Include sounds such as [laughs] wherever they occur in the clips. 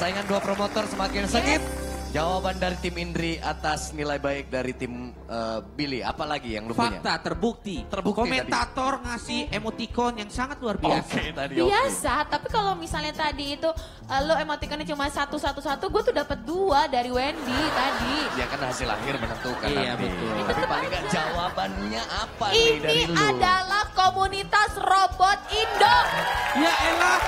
Persaingan dua promotor semakin sengit. Jawaban dari tim Indri atas nilai baik dari tim uh, Billy. Apalagi yang lu punya? Fakta terbukti. Terbukti Komentator ngasih emoticon yang sangat luar biasa. Oke tadi oke. Biasa, tapi kalau misalnya tadi itu uh, lo emotikonnya cuma satu satu satu, gue tuh dapat dua dari Wendy tadi. Ya kan hasil akhir menentukan Iya, nanti. betul. Tapi paling nggak jawabannya apa nih dari Ini lu? adalah komunitas robot Indo. Ya elah.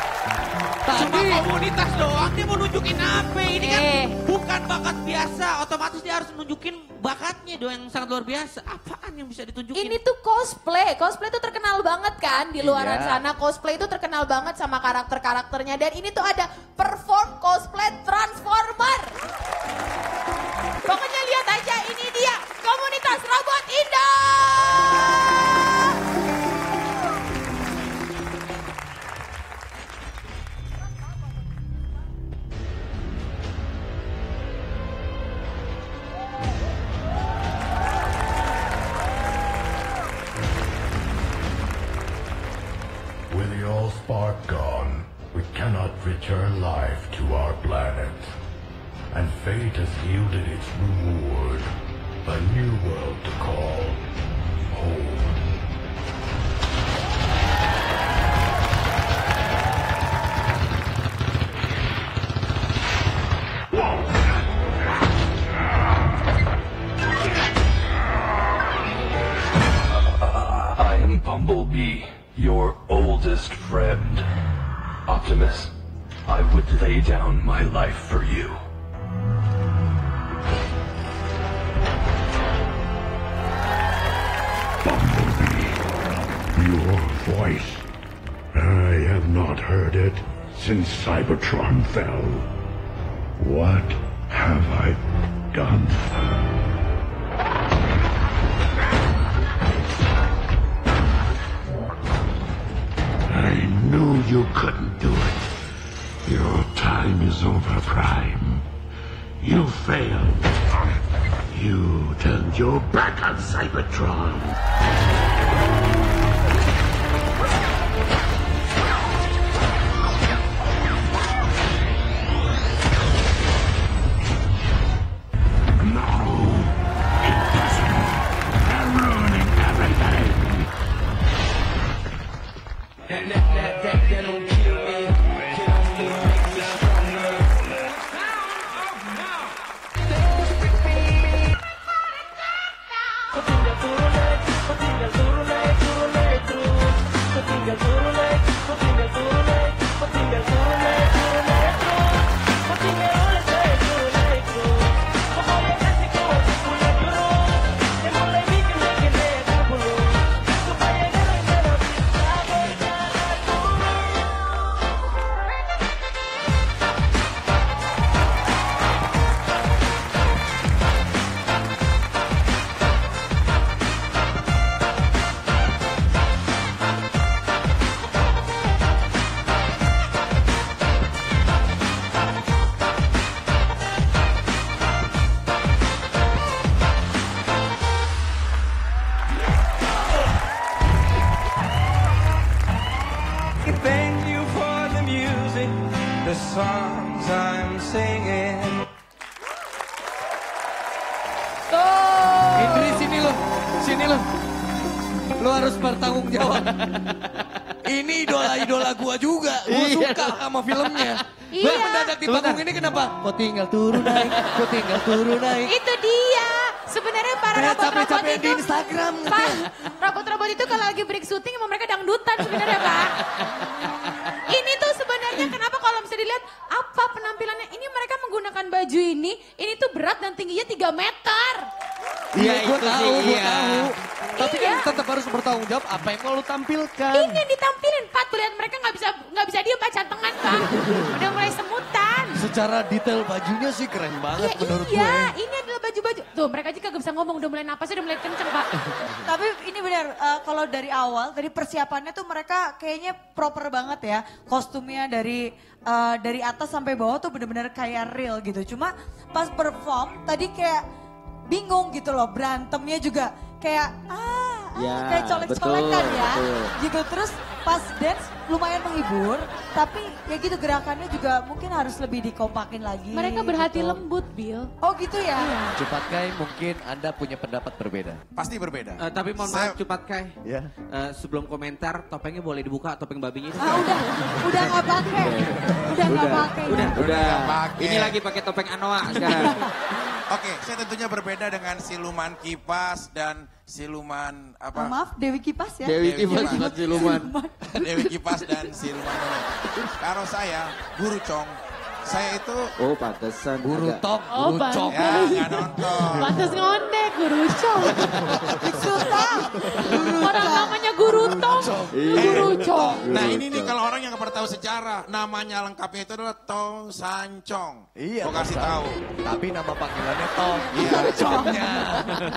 Cuma komunitas doang dia mau nunjukin apa? Ini kan Eh. bukan bakat biasa. Otomatis dia harus nunjukin bakatnya dong yang sangat luar biasa. Apaan yang bisa ditunjukin? Ini tuh cosplay. Cosplay tuh terkenal banget kan di luaran Iya. sana. Cosplay itu terkenal banget sama karakter-karakternya. Dan ini tuh ada perform return life to our planet. And fate has yielded its reward. A new world to call home. I am Bumblebee, your oldest friend. Optimus, I would lay down my life for you. Bumblebee, your voice. I have not heard it since Cybertron fell. What have I done? I knew you couldn't do it. Your time is over, Prime. You failed. You turned your back on Cybertron. The songs I'm singing. Tuh. Indri sini lo, sini lo. Lo harus bertanggung jawab. ini idola-idola gua juga. Gua Iya. suka sama filmnya. Iya. Baru mendadak di panggung ini kenapa? Kok tinggal turun naik, kok tinggal turun naik. Itu dia. Sebenarnya para robot-robot itu. di Instagram. Pak, robot-robot itu kalau lagi break syuting emang mereka dangdutan sebenarnya Pak. Ini tuh sebenarnya kenapa kalau bisa dilihat apa penampilannya. Ini mereka menggunakan baju ini, ini tuh berat dan tingginya 3 meter. Iya, Iya, gue itu tahu, gue iya. tahu. Tapi kan Iya. tetap harus bertanggung jawab apa yang mau lu tampilkan. Ini yang ditampilin Pak, tuh lihat mereka nggak bisa nggak bisa diem Pak cantengan Pak. Udah mulai semutan. Secara detail bajunya sih keren banget Iya, menurut iya, gue. ini adalah baju-baju. Tuh mereka aja bisa ngomong, udah mulai napasnya udah mulai kenceng Pak. [laughs] Tapi ini benar, eh, kalau dari awal, dari persiapannya tuh mereka kayaknya proper banget ya. Kostumnya dari eh, dari atas sampai bawah tuh bener-bener kayak real gitu. Cuma pas perform tadi kayak bingung gitu loh, berantemnya juga kayak ah, Ya, kayak colek-colekan betul, ya. betul. Gitu terus pas dance lumayan menghibur, tapi ya gitu gerakannya juga mungkin harus lebih dikompakin lagi. Mereka berhati gitu. lembut, Bill. Oh gitu ya? Cepat Kai, mungkin Anda punya pendapat berbeda. Pasti berbeda. Eh, tapi mohon Saya- maaf cepat Kai. Ya. Eh, sebelum komentar topengnya boleh dibuka topeng babinya itu. Ah udah, udah nggak pakai, udah nggak pakai. Udah, udah. nggak pakai. Ini lagi pakai topeng Anoa sekarang. [laughs] Oke, saya tentunya berbeda dengan siluman kipas dan siluman Oh, apa? maaf, Dewi Kipas ya. Dewi Dewi Kipas Kipas. buat siluman. Dewi kipas dan siluman. Kalau saya, guru Cong, saya itu Oh, pantesan. Guru agak- Oh, Guru Cok. ya nggak nonton. Pantes ngondek, Guru Cong. Suta, Orang namanya Guru Tong. Guru Cong. Nah ini nih kalau orang yang nggak pernah tahu sejarah, namanya lengkapnya itu adalah Tong Sancong. Iya, Gua kasih tahu. Tapi nama panggilannya Tom. Iya. Congnya.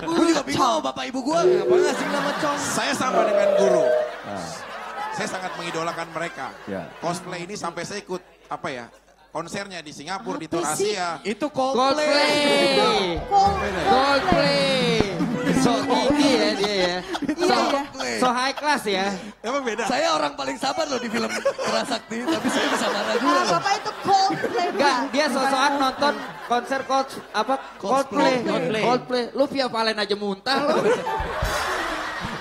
Gue juga bingung, bapak ibu gue ngapa ngasih nama Cong? Saya sama dengan guru. Saya sangat mengidolakan mereka. Ya. Cosplay ini sampai saya ikut apa ya? Konsernya di Singapura, di Tour Apa sih? Asia. Itu Coldplay. Coldplay. Coldplay. So tinggi ya dia ya. So, Coldplay. so high class ya. Emang beda? Saya orang paling sabar loh di film Kerasakti, tapi saya bisa marah juga loh. bapak itu Coldplay. Enggak, dia sosokan Coldplay. nonton konser coach apa Coldplay. Coldplay. Coldplay. Coldplay. Lu via Valen aja muntah lu. [laughs]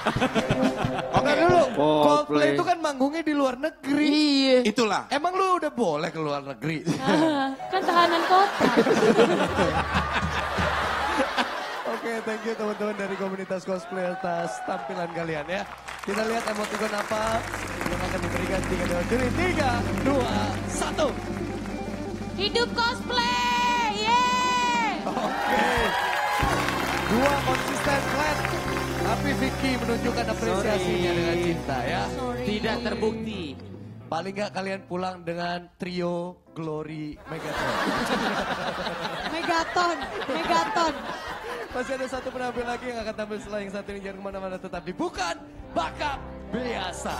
[laughs] Oke, dulu, Coldplay. Coldplay itu kan manggungnya di luar negeri. Iya. itulah. Emang lu udah boleh ke luar negeri? Ah, kan tahanan kota. [laughs] Oke, thank you teman-teman dari komunitas cosplay atas tampilan kalian ya. Kita lihat emoticon apa yang akan diberikan tiga dua juri. Tiga, dua, satu. Hidup cosplay. Yeay. Oke. Dua konsisten flat. Tapi Vicky menunjukkan apresiasinya Sorry. dengan cinta ya. Tidak terbukti. Paling nggak kalian pulang dengan trio Glory Megatron. [laughs] Megaton, Megaton. Masih ada satu penampil lagi yang akan tampil setelah yang satu ini jangan ke mana-mana tetap di Bukan Bakat Biasa.